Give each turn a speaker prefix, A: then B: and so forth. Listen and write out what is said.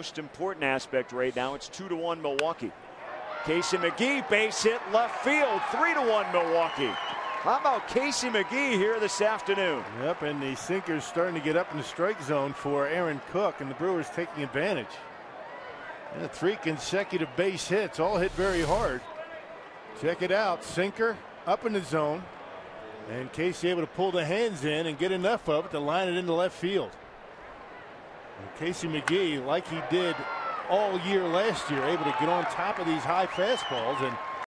A: most important aspect right now. It's two to one Milwaukee. Casey McGehee base hit left field, three to one Milwaukee. How about Casey McGehee here this afternoon?
B: Yep, and the sinker's starting to get up in the strike zone for Aaron Cook, and the Brewers taking advantage. And three consecutive base hits, all hit very hard. Check it out, sinker up in the zone, and Casey able to pull the hands in and get enough of it to line it into left field. Casey McGehee, like he did all year last year, able to get on top of these high fastballs and